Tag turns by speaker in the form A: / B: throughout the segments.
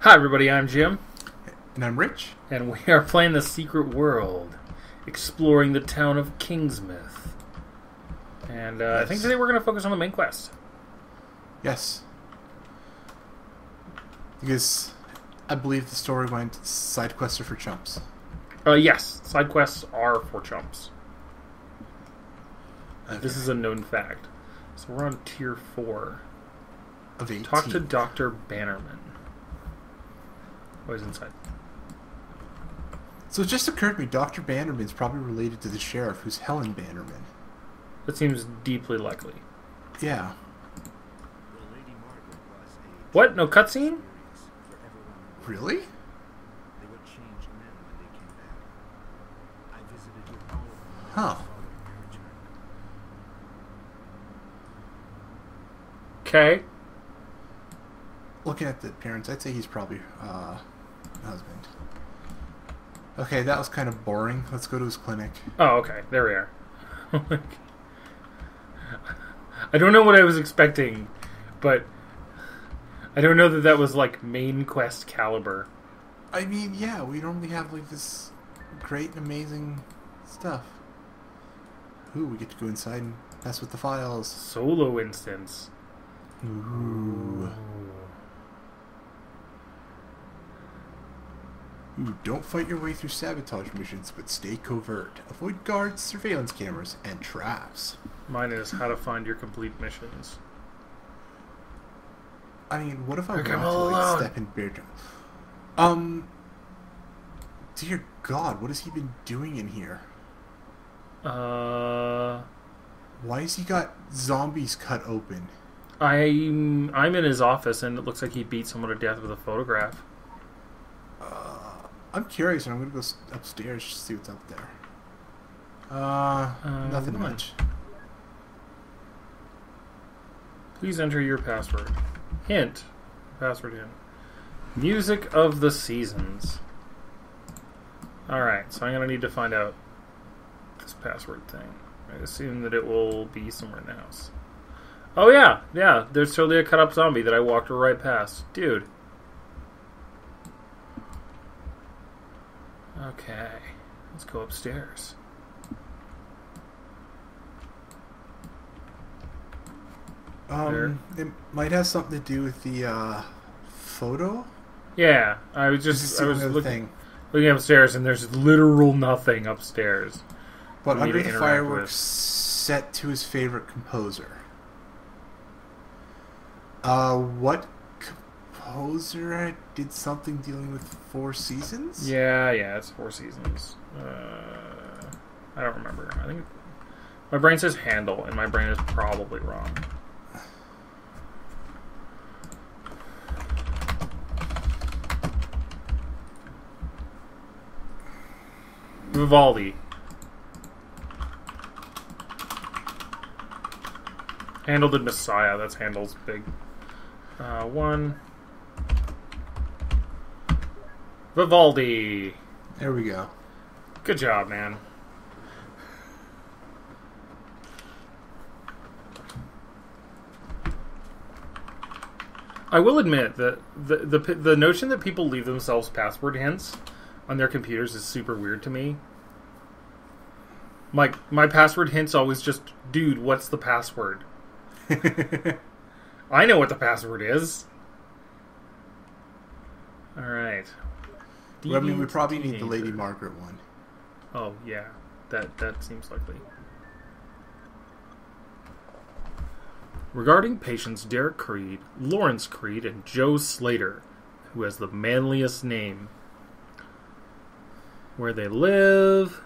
A: Hi, everybody. I'm Jim,
B: And I'm Rich.
A: and we are playing The Secret World, exploring the town of Kingsmouth. And uh, I think today we're going to focus on the main quest.
B: Yes. Because I believe the story went side quests are for chumps.
A: Uh, yes, side quests are for chumps. This is a known fact. So we're on tier four.
B: Of 18.
A: Talk to Dr. Bannerman. He's inside.
B: So it just occurred to me Dr. Bannerman's probably related to the sheriff who's Helen Bannerman.
A: That seems deeply likely.
B: Yeah.
A: What? No cutscene?
B: Really? Huh.
A: Okay.
B: Looking at the appearance, I'd say he's probably uh husband. Okay, that was kind of boring. Let's go to his clinic.
A: Oh, okay. There we are. I don't know what I was expecting, but I don't know that that was like main quest caliber.
B: I mean, yeah, we normally have like this great and amazing stuff. Ooh, we get to go inside and mess with the files.
A: Solo instance.
B: Ooh. Ooh, don't fight your way through sabotage missions, but stay covert. Avoid guards, surveillance cameras, and traps.
A: Mine is how to find your complete missions.
B: I mean, what if I
A: Look,
B: want to like step in bear jump? Um, dear God, what has he been doing in here?
A: Uh,
B: Why has he got zombies cut open?
A: I'm I'm in his office, and it looks like he beat someone to death with a photograph.
B: I'm curious, and I'm gonna go upstairs to see what's up there. Uh,
A: Uh,
B: nothing much.
A: Please enter your password. Hint. Password hint. Music of the seasons. Alright, so I'm going to need to find out this password thing. I assume that it will be somewhere in the house. Oh, yeah, yeah, there's totally a cut up zombie that I walked right past. Dude. Okay, let's go upstairs.
B: Um, it might have something to do with the uh, photo.
A: Yeah, I was just I was looking,
B: thing.
A: looking upstairs, and there's literal nothing upstairs.
B: But under the fireworks
A: with.
B: set to his favorite composer. Uh, what composer did something dealing with Four Seasons?
A: Yeah, yeah, it's four seasons. Uh, I don't remember. I think my brain says Handel, and my brain is probably wrong. Vivaldi. Handel did Messiah. That's Handel's big uh, one. Vivaldi.
B: There we go.
A: Good job, man. I will admit that the, the the notion that people leave themselves password hints on their computers is super weird to me. My my password hints always just, dude, what's the password? I know what the password is. All right.
B: Well, I mean, we probably need the Lady Margaret one.
A: Oh yeah, that that seems likely. Regarding patients Derek Creed, Lawrence Creed, and Joe Slater, who has the manliest name. Where they live.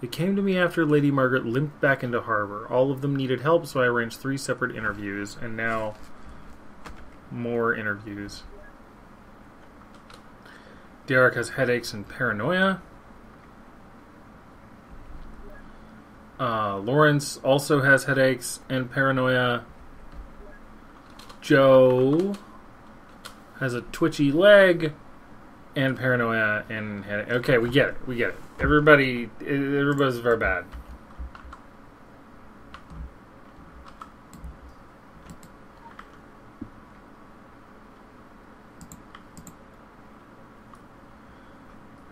A: They came to me after Lady Margaret limped back into harbor. All of them needed help, so I arranged three separate interviews, and now more interviews. Derek has headaches and paranoia. Uh, Lawrence also has headaches and paranoia. Joe has a twitchy leg and paranoia and headache. Okay, we get it. We get it. Everybody, everybody's very bad.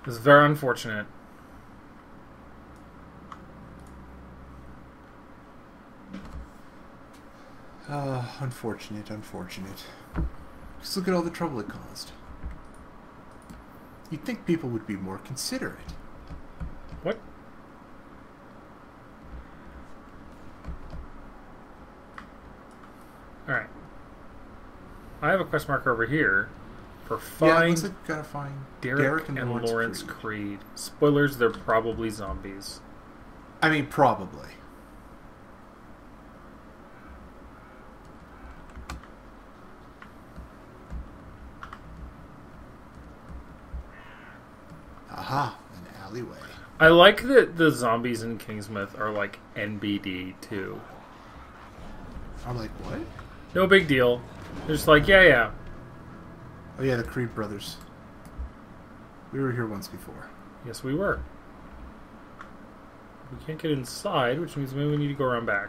A: This is very unfortunate.
B: Uh, unfortunate, unfortunate. Just look at all the trouble it caused. You'd think people would be more considerate.
A: What? Alright. I have a quest marker over here
B: yeah, it
A: find
B: looks like gotta find
A: Derek, and, Lawrence,
B: Creed.
A: Creed. Spoilers, they're probably zombies.
B: I mean, probably. Aha, an alleyway.
A: I like that the zombies in Kingsmouth are like NBD too.
B: I'm like, what?
A: No big deal. They're just like, yeah, yeah.
B: Oh yeah, the Creed brothers. We were here once before.
A: Yes, we were. We can't get inside, which means maybe we need to go around back.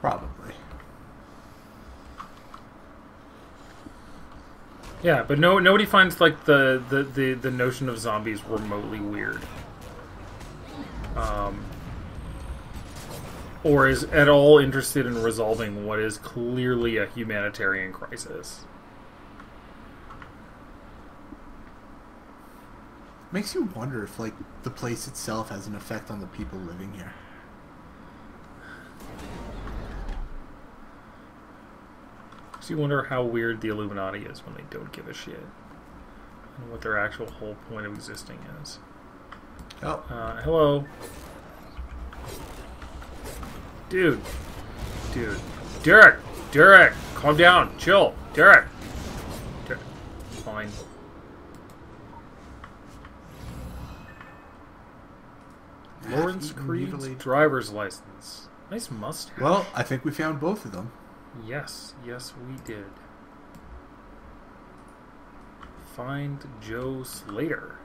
B: Probably.
A: Yeah, but no, nobody finds like the, the, the, the notion of zombies remotely weird, um, or is at all interested in resolving what is clearly a humanitarian crisis.
B: Makes you wonder if like the place itself has an effect on the people living here.
A: So you wonder how weird the Illuminati is when they don't give a shit, and what their actual whole point of existing is.
B: Oh,
A: Uh, hello. Dude. Dude. Derek! Derek! Calm down. Chill. Derek! Derek. Fine. Lawrence Creed's driver's license. Nice mustache.
B: Well, I think we found both of them.
A: Yes, yes, we did. Find Joe Slater.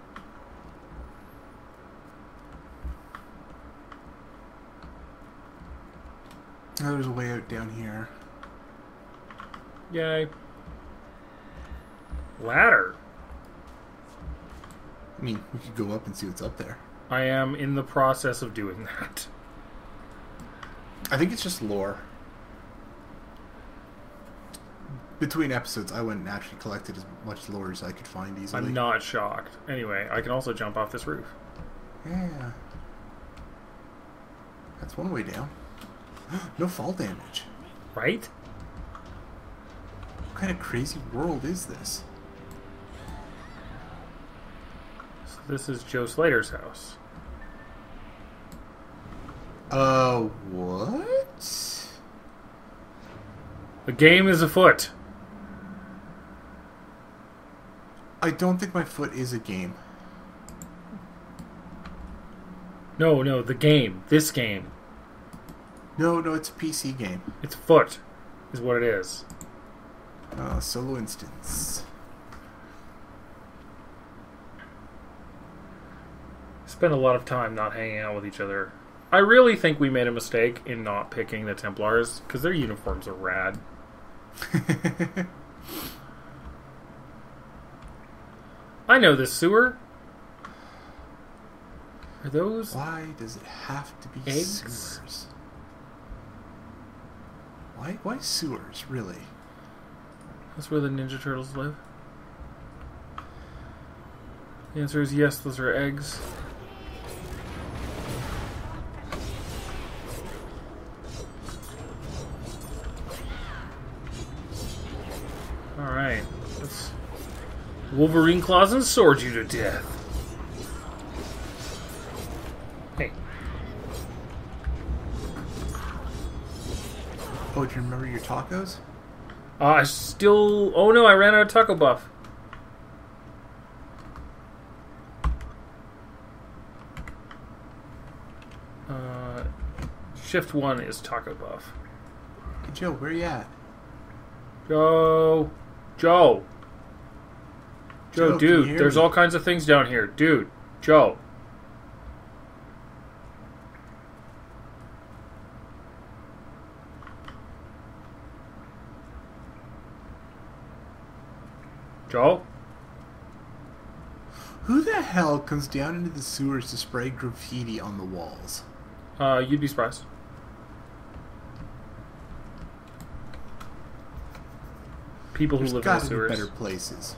B: Oh, there's a way out down here.
A: Yay. Ladder.
B: I mean, we could go up and see what's up there.
A: I am in the process of doing that.
B: I think it's just lore. Between episodes, I went and actually collected as much lore as I could find easily.
A: I'm not shocked. Anyway, I can also jump off this roof.
B: Yeah. That's one way down. no fall damage.
A: Right?
B: What kind of crazy world is this?
A: So this is Joe Slater's house.
B: Uh, what?
A: The game is afoot.
B: I don't think my foot is a game.
A: No, no, the game. This game.
B: No, no, it's a PC game.
A: It's a foot, is what it is.
B: Uh, solo instance.
A: Spend a lot of time not hanging out with each other. I really think we made a mistake in not picking the Templars, because their uniforms are rad. I know this sewer. Are those
B: Why does it have to be
A: Eggs?
B: sewers? Why, why sewers, really?
A: That's where the Ninja Turtles live. The answer is yes, those are eggs. Wolverine claws and sword you to death. Hey,
B: Oh, do you remember your tacos?
A: uh, I still. Oh no, I ran out of taco buff. Uh, shift one is taco buff.
B: Hey, Joe, where are you at?
A: Joe, Joe, Joe,
B: Joe,
A: dude. There's
B: me?
A: all kinds of things down here, dude. Joe. Joe.
B: Who the hell comes down into the sewers to spray graffiti on the walls?
A: Uh, you'd be surprised. People who
B: There's
A: live in the sewers.
B: better places.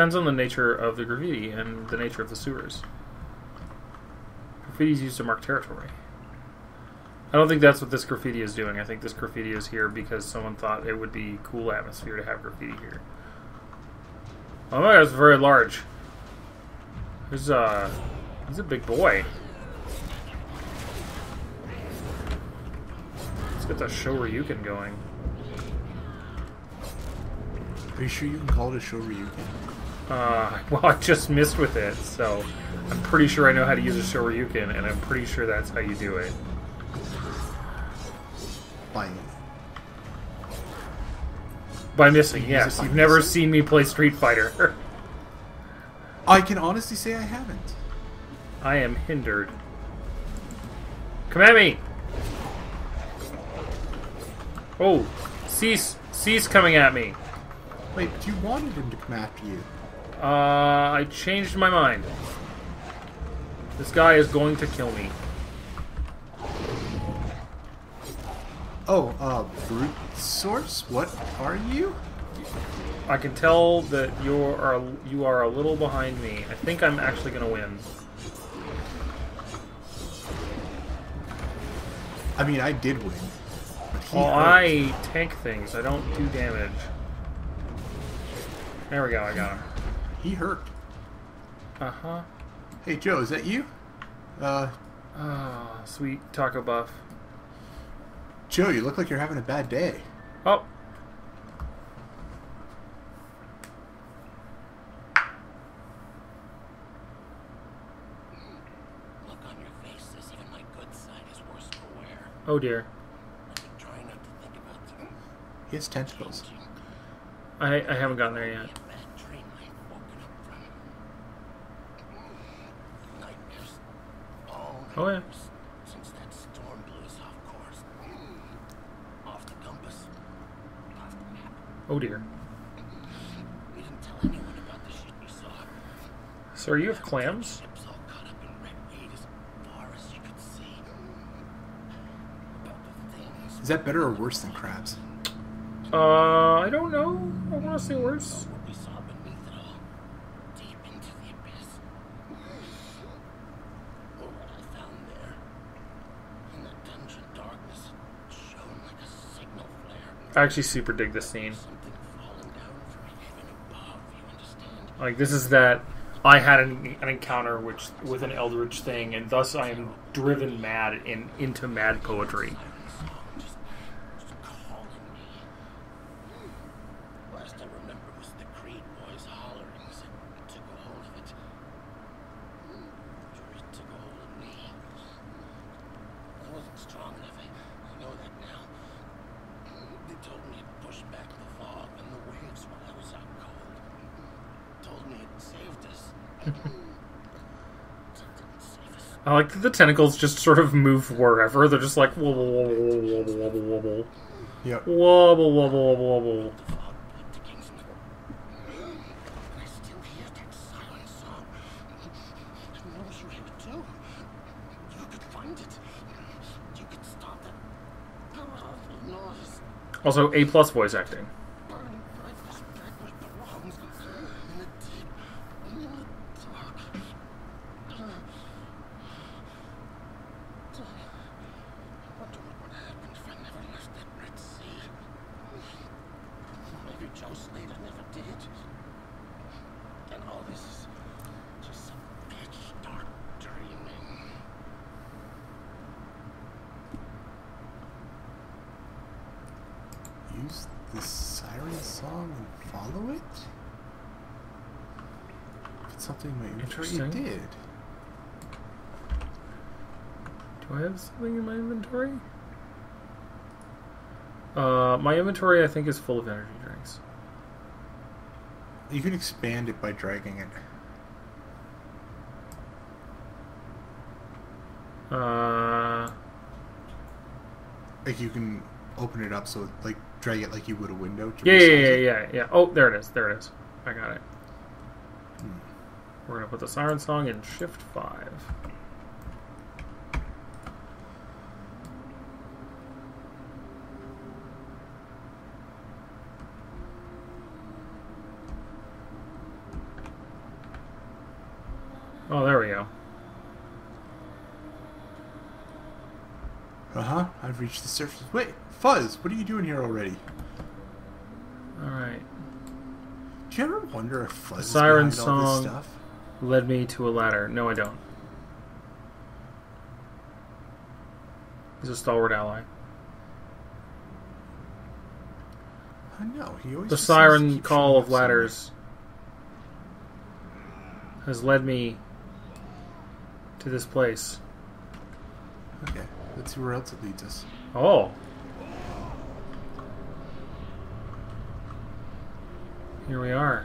A: Depends on the nature of the graffiti and the nature of the sewers. Graffiti is used to mark territory. I don't think that's what this graffiti is doing. I think this graffiti is here because someone thought it would be cool atmosphere to have graffiti here. Oh my god, it's very large. He's uh he's a big boy. Let's get that show Shoryuken going.
B: Are you sure you can call it a show Ryuken?
A: Uh, well, I just missed with it, so I'm pretty sure I know how to use a Shoryuken, and I'm pretty sure that's how you do it.
B: By
A: By missing, yes. You've never
B: missing?
A: seen me play Street Fighter.
B: I can honestly say I haven't.
A: I am hindered. Come at me! Oh, cease, cease coming at me.
B: Wait, but you wanted him to come after you.
A: Uh, I changed my mind. This guy is going to kill me.
B: Oh, uh, brute source? What are you?
A: I can tell that you are you are a little behind me. I think I'm actually going to win.
B: I mean, I did win.
A: Well,
B: hurt.
A: I tank things. I don't do damage. There we go. I got him.
B: He hurt.
A: Uh huh.
B: Hey, Joe, is that you? Uh,
A: Ah, sweet taco buff.
B: Joe, you look like you're having a bad day.
A: Oh,
C: Look on your face says even my good side is worse for wear.
A: oh dear.
C: I've trying not to think about
B: He has tentacles.
A: I I haven't gotten there yet.
C: a bad dream I've woken up from. Nightmares. All
A: Oh, yeah.
C: Since that storm blew us off course. Off the compass. Off the map.
A: Oh dear.
C: We didn't tell anyone about the shit we saw.
A: So you have clams?
C: Ships all caught up in red weed as far as you could see. About the things
B: Is that better or worse than crabs?
A: Uh, I don't know. I want to say worse.
C: what we saw beneath it all, deep into the abyss. Or what I found there. In the dungeon darkness, it shone like a signal flare.
A: I actually super dig this scene. Like this is that I had an, an encounter which with an eldritch thing, and thus I am driven mad in into mad poetry.
C: Siren song just, just calling me. Last I remember was the Creed boys hollering as it took a hold of it. Sure, it took a hold of me. I wasn't strong enough. I, I know that now. They told me it pushed back the fog and the waves while I was out cold. Told me it saved us. It didn't save us.
A: I like that the tentacles just sort of move wherever. They're just like wobble wobble wobble wobble wobble
B: Yep.
A: wobble wobble wobble wobble.
C: The fog blipped against me. And I still hear that silent song. I know you hear it too. You could find it. You could stop that powerful noise.
A: Also, A plus voice acting.
C: Burn right this back where it belongs. In the deep, in the dark. I wonder what would happen if I never left A plus voice acting. Joe Slater never did. And all this is just some pitch dark dreaming.
B: Use the song and follow it? It's something my inventory you did.
A: Do I have something in my inventory? Uh, my inventory I think is full of energy drinks.
B: You can expand it by dragging it.
A: Uh,
B: Like you can open it up so like drag it like you would a window. To
A: Yeah, yeah, yeah, yeah, yeah. Oh, there it is. There it is. I got it.
B: Hmm.
A: We're gonna put the siren song in shift five. Oh, there we go.
B: Uh huh. I've reached the surface. Wait, Fuzz, what are you doing here already?
A: All right.
B: Do you ever wonder if Fuzz is
A: Siren song. Led me to a ladder. No, I don't. He's a stalwart ally.
B: I know. He always
A: The
B: just seems to
A: siren call of
B: somewhere.
A: ladders has led me to this place.
B: Okay, let's see where else it leads us.
A: Oh. Here we are.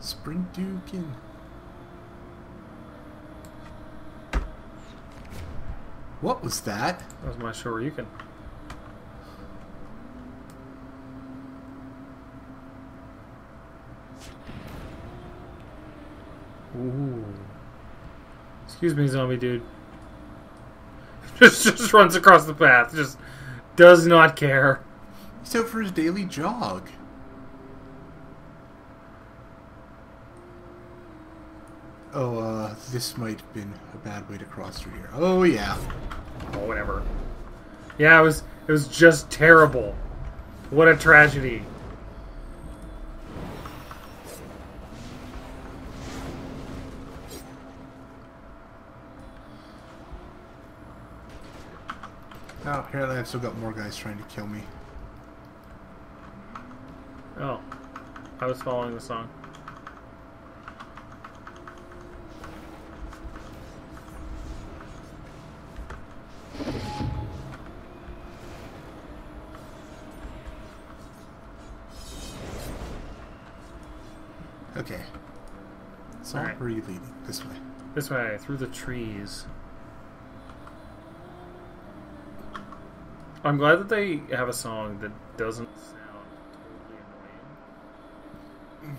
B: Sprint Dukin. What was that?
A: That was my Shoryuken. Excuse me, zombie dude. just just runs across the path. Just does not care.
B: He's out for his daily jog. Oh, uh, this might have been a bad way to cross through here. Oh, yeah.
A: Oh, whatever. Yeah, it was it was just terrible. What a tragedy.
B: Oh, apparently I've still got more guys trying to kill me.
A: Oh. I was following the song.
B: Okay. So,
A: Alright.
B: where are you leading? This way.
A: This way, through the trees. I'm glad that they have a song that doesn't sound totally annoying.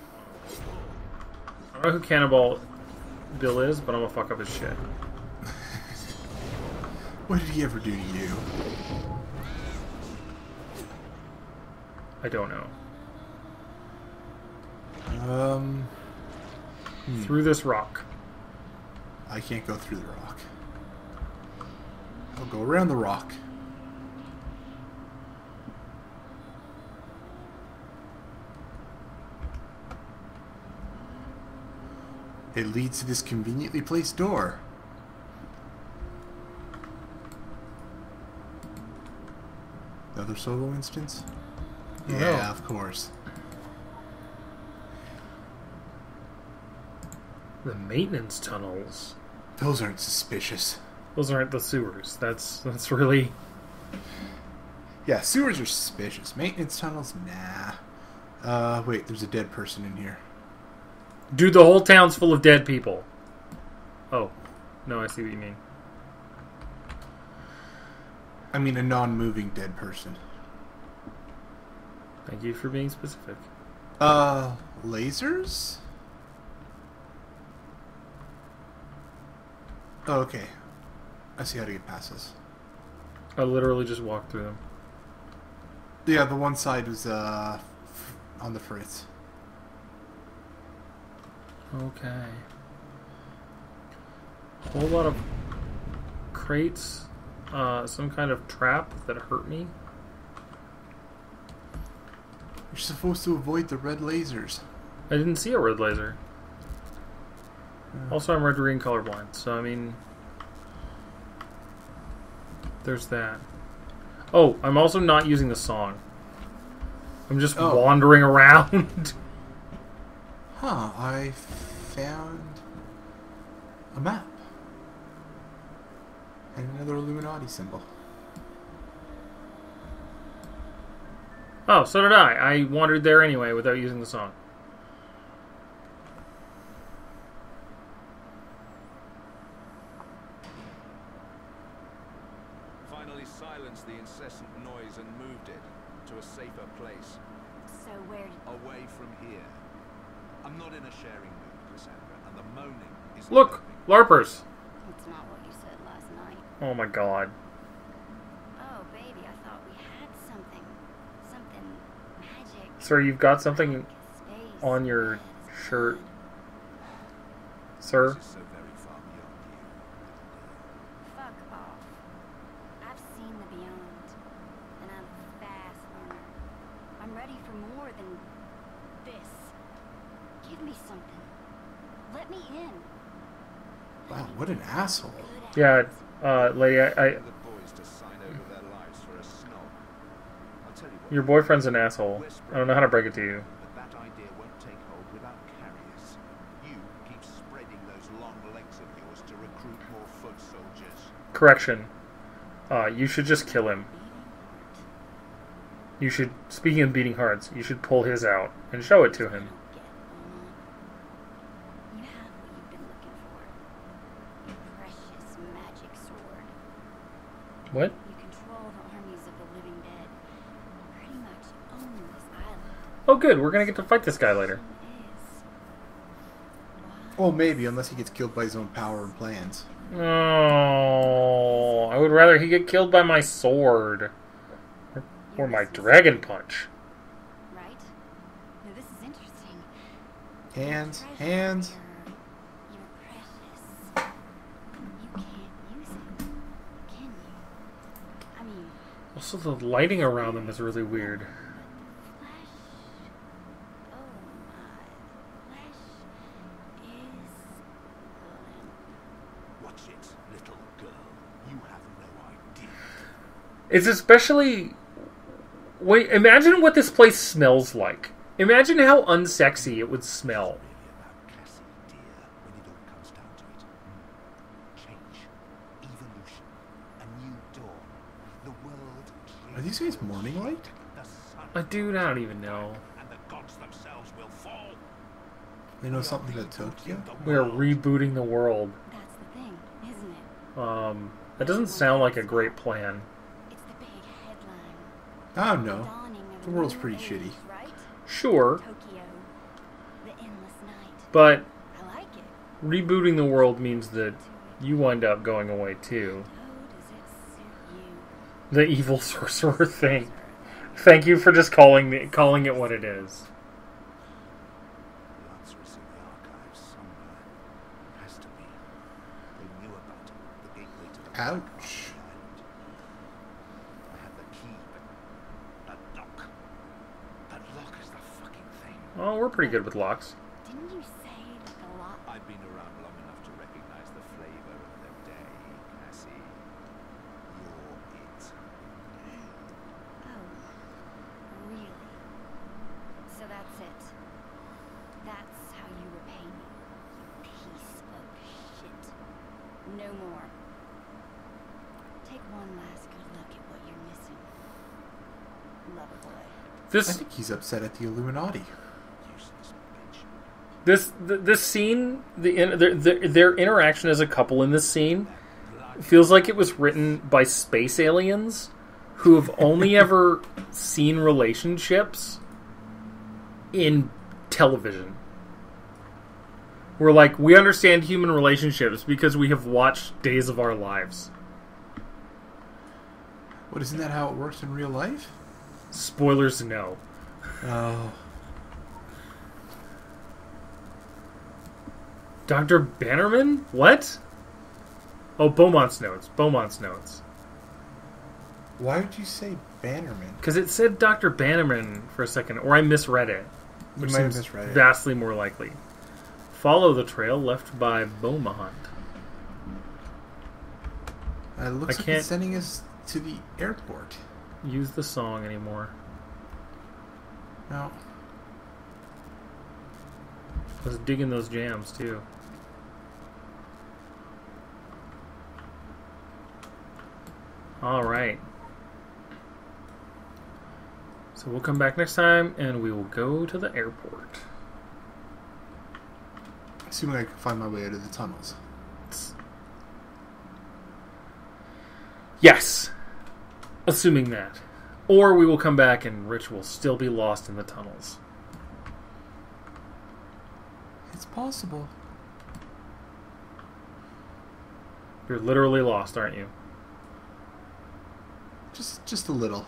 A: I don't know who Cannonball Bill is, but I'm gonna fuck up his shit.
B: What did he ever do to you?
A: I don't know.
B: Um, hmm,
A: Through this rock.
B: I can't go through the rock. I'll go around the rock. It leads to this conveniently placed door. Another solo instance? Yeah,
A: no.
B: of course.
A: The maintenance tunnels.
B: Those aren't suspicious.
A: Those aren't the sewers. That's that's really
B: Yeah, sewers are suspicious. Maintenance tunnels, nah. Uh, wait, there's a dead person in here.
A: Dude, the whole town's full of dead people. Oh. No, I see what you mean.
B: I mean, a non-moving dead person.
A: Thank you for being specific.
B: Uh, lasers? Oh, okay. I see how to get past this.
A: I literally just walked through them.
B: Yeah, the one side was, uh, on the fritz.
A: Okay. Whole lot of crates. Uh, some kind of trap that hurt me.
B: You're supposed to avoid the red lasers.
A: I didn't see a red laser.
B: Uh,
A: Also, I'm red green colorblind, so I mean, there's that. Oh, I'm also not using the song. I'm just
B: Oh.
A: wandering around.
B: Huh, I found a map. And another Illuminati symbol.
A: oh, so did I. I wandered there anyway without using the song.
D: finally silenced the incessant noise and moved it to a safer place,
E: So where
D: away from here. I'm not in a sharing mood, Cassandra, and the moaning is
A: Look, LARPers.
E: It's not what you said last night.
A: Oh my god.
E: Oh, baby, I thought we had something. Something magic.
A: Sir, you've got something on your
E: that is
A: shirt.
E: good.
A: Sir?
D: This is so very far beyond you.
E: Fuck off. I've seen the beyond, and I'm a fast learner. I'm ready for more than this. Give me something. Let me in.
B: Wow, what an asshole.
A: Yeah, uh, lady, I, I
D: The boys to sign over their lives for a snob. I'll tell you what.
A: your boyfriend's an asshole. I don't know how to break it to you.
D: But that idea won't take hold without carriers. You keep spreading those long legs of yours to recruit more foot soldiers.
A: Correction. Uh, you should just kill him. You should, speaking of beating hearts, you should pull his out and show it to him.
E: Get on. You have what you've been looking for. Your precious magic sword.
A: What?
E: You control the armies of the living dead. You pretty much own this island.
A: Oh, good. We're gonna get to fight this guy later.
E: Is.
B: Well, maybe, unless he gets killed by his own power and plans.
A: Oh, I would rather he get killed by my sword or, or my dragon punch.
E: Right? Now this is interesting.
B: Hands,
E: Treasure
B: hands.
E: Your, your precious. You can't use it, can you? I mean,
A: Also, the lighting around them is really weird.
E: flesh. Oh my. Flesh is.
C: Watch it, little girl. You have no idea.
A: It's especially. Wait, imagine what this place smells like. Imagine how unsexy it would smell.
C: Really about Cassie, dear, when it all comes down to it. Change, evolution, a new dawn. The world.
B: Are these guys morning light?
C: The sun
A: Uh, dude, I don't even know.
C: and the gods themselves will fall.
B: They know something about Tokyo?
A: We are rebooting the world.
E: That's the thing, isn't it?
A: Um, that doesn't sound like a great plan.
E: It's the big headline.
B: Oh
E: The
B: no.
E: dawning of
B: The world's pretty
E: age,
B: shitty.
E: Right?
A: Sure,
E: Tokyo. The endless night.
A: but
E: I like it.
A: rebooting the world means that you wind up going away too.
E: How does it suit you?
A: The evil sorcerer thing. Thank you for just calling me calling it what it is.
C: The answer is in the archives somewhere. Has to be. They knew about it. The gateway to the
B: Ouch.
C: island. I had the key, but that lock. That lock is the fucking thing.
A: Oh, we're pretty good with locks.
E: Didn't you say like a lot?
D: I've been around long enough to recognize the flavor of the day, Cassie. You're it.
E: Oh, really? So that's it. That's how you repay me, you piece of shit. No more. Take one last good look at what you're missing. Lover boy.
B: I think he's upset at the Illuminati.
C: Useless
A: this this scene, the in, their, their their interaction as a couple in this scene feels like it was written by space aliens who have only ever seen relationships in television. We're like, we understand human relationships because we have watched Days of Our Lives.
B: What, isn't that how it works in real life?
A: Spoilers, no.
B: Oh.
A: Dr. Bannerman? What? Oh, Beaumont's notes. Beaumont's notes.
B: Why would you say Bannerman?
A: Because it said Dr. Bannerman for a second, or I misread it. Which seems
B: misread it.
A: vastly more likely. Follow the trail left by Beaumont.
B: Uh, it looks
A: I
B: like
A: can't-
B: it's sending us to the airport.
A: Use the song anymore.
B: No.
A: I was digging those jams too. All right. So we'll come back next time and we will go to the airport.
B: Assuming I can find my way out of the tunnels.
A: Yes. Assuming that. Or we will come back and Rich will still be lost in the tunnels.
B: It's possible.
A: You're literally lost, aren't you?
B: Just just a little.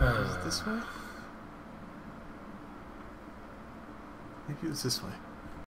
B: Uh, is it this way? Maybe it was this way.